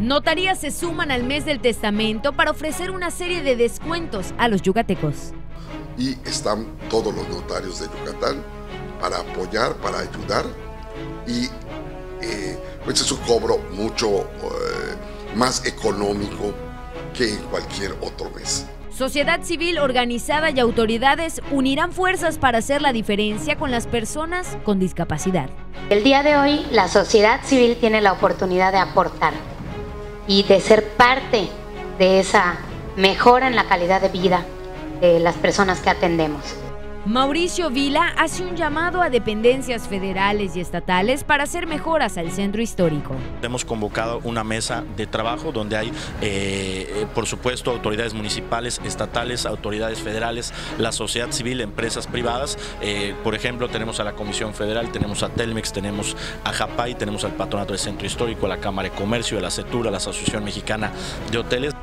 Notarías se suman al mes del testamento para ofrecer una serie de descuentos a los yucatecos. Y están todos los notarios de Yucatán para apoyar, para ayudar y eh, pues es un cobro mucho eh, más económico que en cualquier otro mes. Sociedad civil organizada y autoridades unirán fuerzas para hacer la diferencia con las personas con discapacidad. El día de hoy la sociedad civil tiene la oportunidad de aportar y de ser parte de esa mejora en la calidad de vida de las personas que atendemos. Mauricio Vila hace un llamado a dependencias federales y estatales para hacer mejoras al centro histórico. Hemos convocado una mesa de trabajo donde hay, eh, por supuesto, autoridades municipales, estatales, autoridades federales, la sociedad civil, empresas privadas. Eh, por ejemplo, tenemos a la Comisión Federal, tenemos a Telmex, tenemos a Japay, tenemos al Patronato del Centro Histórico, a la Cámara de Comercio, a la CETUR, a la Asociación Mexicana de Hoteles.